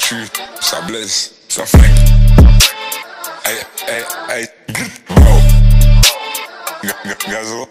tue, ça blesse, ça flingue. Aïe, aïe, hey, bro. Gazo.